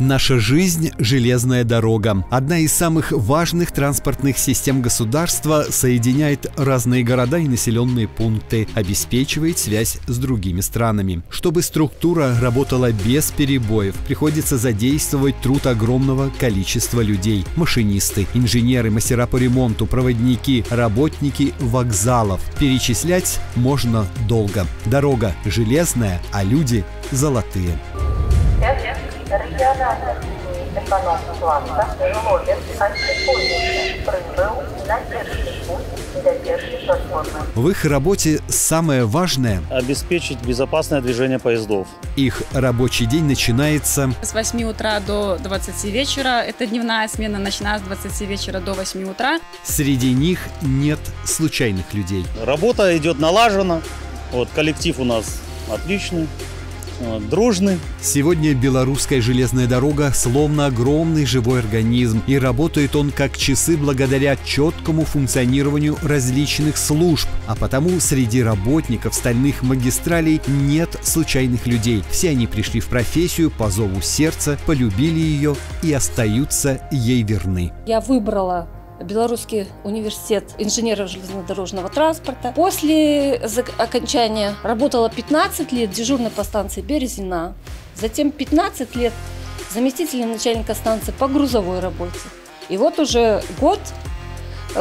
Наша жизнь – железная дорога. Одна из самых важных транспортных систем государства соединяет разные города и населенные пункты, обеспечивает связь с другими странами. Чтобы структура работала без перебоев, приходится задействовать труд огромного количества людей. Машинисты, инженеры, мастера по ремонту, проводники, работники вокзалов. Перечислять можно долго. Дорога железная, а люди золотые. Регіональний економ-класа Жлобин антипольный прибыл на первый путь для первой платформы. В их работе самое важное – обеспечить безопасное движение поездов. Их рабочий день начинается с 8 утра до 20 вечера. Это дневная смена, начиная с 20 вечера до 8 утра. Среди них нет случайных людей. Работа идет налажена. Вот коллектив у нас отличный дружны. Сегодня белорусская железная дорога словно огромный живой организм, и работает он как часы благодаря четкому функционированию различных служб, а потому среди работников стальных магистралей нет случайных людей. Все они пришли в профессию по зову сердца, полюбили ее и остаются ей верны. Я выбрала Белорусский университет инженеров железнодорожного транспорта. После окончания работала 15 лет дежурной по станции Березина. Затем 15 лет заместителем начальника станции по грузовой работе. И вот уже год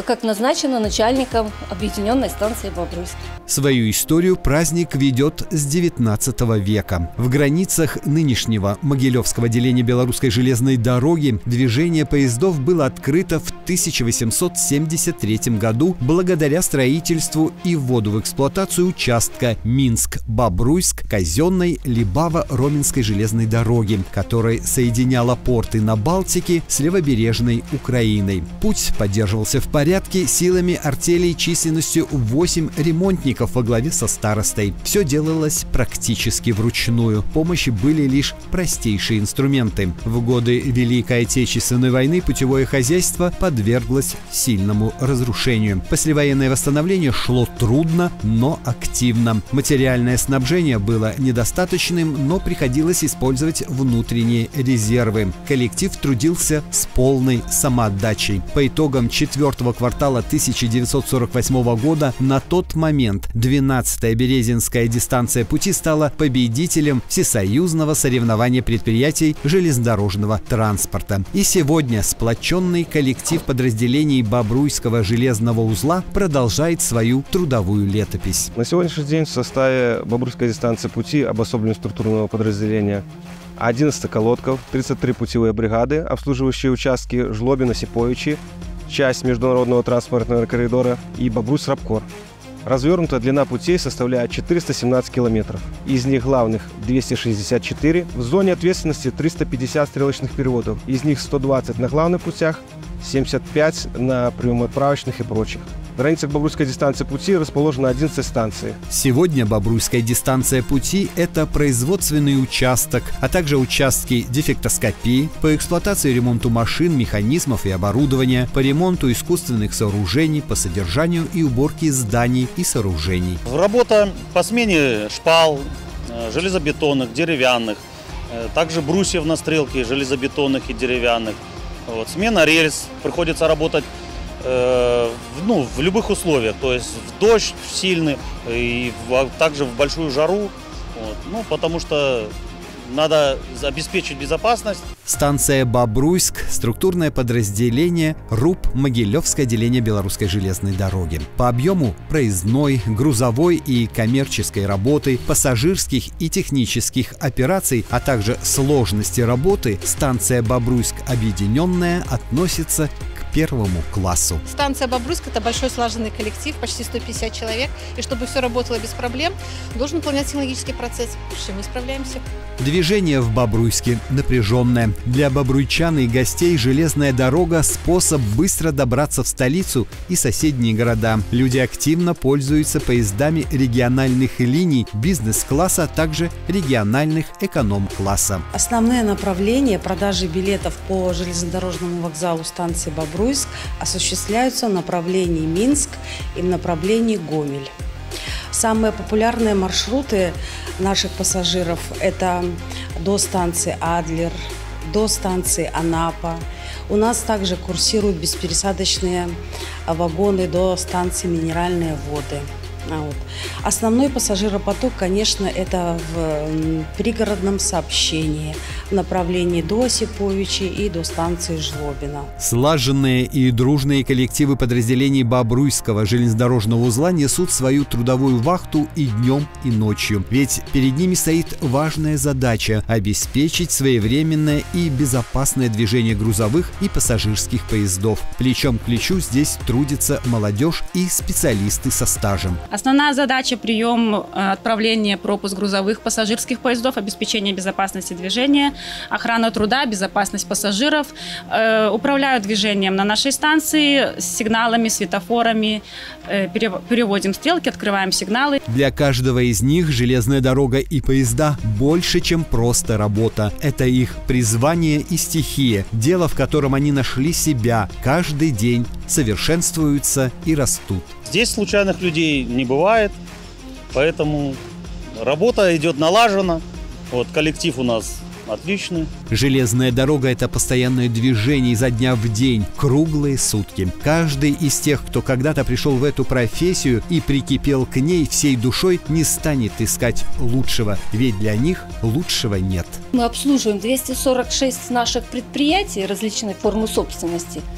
как назначено начальником объединенной станции Бобруйск. Свою историю праздник ведет с 19 века. В границах нынешнего Могилевского отделения Белорусской железной дороги движение поездов было открыто в 1873 году благодаря строительству и вводу в эксплуатацию участка Минск-Бобруйск казенной Либаво-Роменской железной дороги, которая соединяла порты на Балтике с левобережной Украиной. Путь поддерживался в порядке силами артелей численностью 8 ремонтников во главе со старостой. Все делалось практически вручную. Помощи были лишь простейшие инструменты. В годы Великой Отечественной войны путевое хозяйство подверглось сильному разрушению. Послевоенное восстановление шло трудно, но активно. Материальное снабжение было недостаточным, но приходилось использовать внутренние резервы. Коллектив трудился с полной самоотдачей. По итогам четвертого квартала 1948 года на тот момент момент 12-я Березинская дистанция пути стала победителем всесоюзного соревнования предприятий железнодорожного транспорта. И сегодня сплоченный коллектив подразделений Бобруйского железного узла продолжает свою трудовую летопись. На сегодняшний день в составе Бобруйской дистанции пути обособленного структурного подразделения 11 колодков, 33 путевые бригады, обслуживающие участки Жлобина-Сиповичи, часть международного транспортного коридора и Бобруйс-Рабкор. Развернутая длина путей составляет 417 километров. Из них главных 264, в зоне ответственности 350 стрелочных переводов. Из них 120 на главных путях, 75 на приемоотправочных и прочих. В границах Бобруйской дистанции пути расположено 11 станций. Сегодня Бобруйская дистанция пути – это производственный участок, а также участки дефектоскопии, по эксплуатации и ремонту машин, механизмов и оборудования, по ремонту искусственных сооружений, по содержанию и уборке зданий и сооружений. Работа по смене шпал, э, железобетонных, деревянных, э, также брусьев на стрелке железобетонных и деревянных. Вот. Смена рельс, приходится работать э, ну, в любых условиях, то есть в дождь сильный и в, а также в большую жару, вот, ну, потому что надо обеспечить безопасность. Станция Бобруйск – структурное подразделение РУП Могилевское отделение Белорусской железной дороги. По объему проездной, грузовой и коммерческой работы, пассажирских и технических операций, а также сложности работы станция Бобруйск объединенная относится первому классу. Станция Бобруйск – это большой слаженный коллектив, почти 150 человек. И чтобы все работало без проблем, должен выполнять технологический процесс. Чем мы справляемся. Движение в Бобруйске напряженное. Для бобруйчан и гостей железная дорога – способ быстро добраться в столицу и соседние города. Люди активно пользуются поездами региональных линий бизнес-класса, а также региональных эконом-класса. Основные направления продажи билетов по железнодорожному вокзалу станции Бобруйск Бобруйск осуществляются в направлении Минск и в направлении Гомель. Самые популярные маршруты наших пассажиров – это до станции Адлер, до станции Анапа. У нас также курсируют беспересадочные вагоны до станции Минеральные воды. А вот. Основной пассажиропоток, конечно, это в пригородном сообщении в направлении до Осиповичи и до станции Жлобина. Слаженные и дружные коллективы подразделений Бобруйского железнодорожного узла несут свою трудовую вахту и днем, и ночью. Ведь перед ними стоит важная задача – обеспечить своевременное и безопасное движение грузовых и пассажирских поездов. Плечом к плечу здесь трудится молодежь и специалисты со стажем. Основная задача – прием, э, отправление, пропуск грузовых пассажирских поездов, обеспечение безопасности движения, охрана труда, безопасность пассажиров. Э, управляю движением на нашей станции сигналами, светофорами, э, переводим стрелки, открываем сигналы. Для каждого из них железная дорога и поезда больше, чем просто работа. Это их призвание и стихия, дело, в котором они нашли себя каждый день, совершенствуются и растут. Здесь случайных людей не бывает, поэтому работа идет налажена. Вот коллектив у нас отличный. Железная дорога – это постоянное движение изо дня в день, круглые сутки. Каждый из тех, кто когда-то пришел в эту профессию и прикипел к ней всей душой, не станет искать лучшего, ведь для них лучшего нет. Мы обслуживаем 246 наших предприятий различной формы собственности –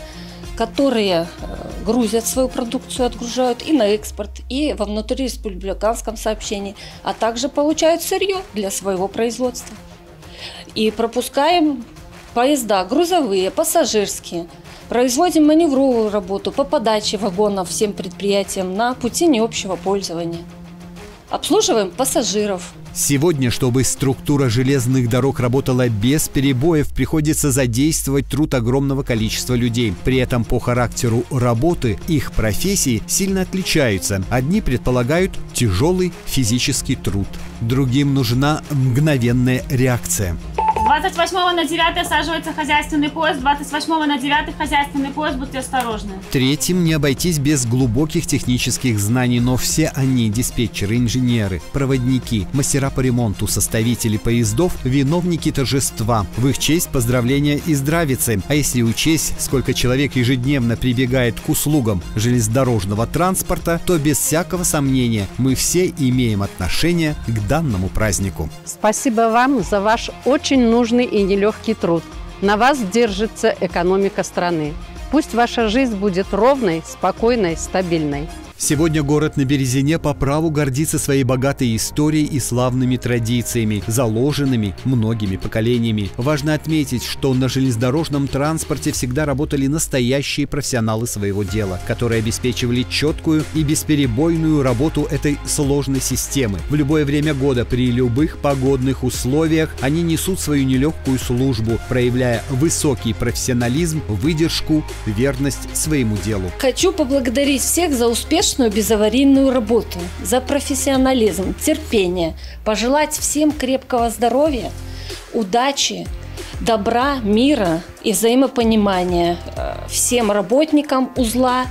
которые э, грузят свою продукцию, отгружают и на экспорт, и во внутриреспубликанском сообщении, а также получают сырье для своего производства. И пропускаем поезда грузовые, пассажирские, производим маневровую работу по подаче вагонов всем предприятиям на пути необщего пользования. Обслуживаем пассажиров, Сегодня, чтобы структура железных дорог работала без перебоев, приходится задействовать труд огромного количества людей. При этом по характеру работы их профессии сильно отличаются. Одни предполагают тяжелый физический труд, другим нужна мгновенная реакция. 28 на 9 саживается хозяйственный поезд, 28 на 9 хозяйственный поезд, будьте осторожны. Третьим не обойтись без глубоких технических знаний, но все они, диспетчеры, инженеры, проводники, мастера по ремонту, составители поездов, виновники торжества. В их честь поздравления и здравицы. А если учесть, сколько человек ежедневно прибегает к услугам железнодорожного транспорта, то без всякого сомнения мы все имеем отношение к данному празднику. Спасибо вам за ваш очень нужный и нелегкий труд. На вас держится экономика страны. Пусть ваша жизнь будет ровной, спокойной, стабильной. Сегодня город на Березине по праву гордится своей богатой историей и славными традициями, заложенными многими поколениями. Важно отметить, что на железнодорожном транспорте всегда работали настоящие профессионалы своего дела, которые обеспечивали четкую и бесперебойную работу этой сложной системы. В любое время года, при любых погодных условиях, они несут свою нелегкую службу, проявляя высокий профессионализм, выдержку, верность своему делу. Хочу поблагодарить всех за успешность успешную безаварийную работу, за профессионализм, терпение, пожелать всем крепкого здоровья, удачи, добра, мира и взаимопонимания э, всем работникам узла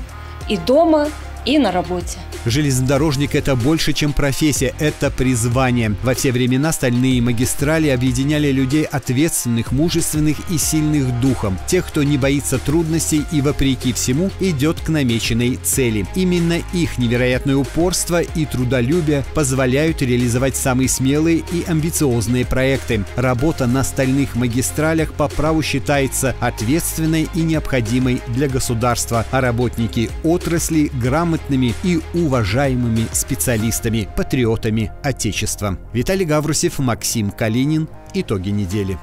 и дома, и на работе. Железнодорожник – это больше, чем профессия, это призвание. Во все времена стальные магистрали объединяли людей ответственных, мужественных и сильных духом. Тех, кто не боится трудностей и, вопреки всему, идет к намеченной цели. Именно их невероятное упорство и трудолюбие позволяют реализовать самые смелые и амбициозные проекты. Работа на стальных магистралях по праву считается ответственной и необходимой для государства, а работники отрасли грамотными и уважаемыми уважаемыми специалистами, патриотами Отечества. Виталий Гаврусев, Максим Калинин. Итоги недели.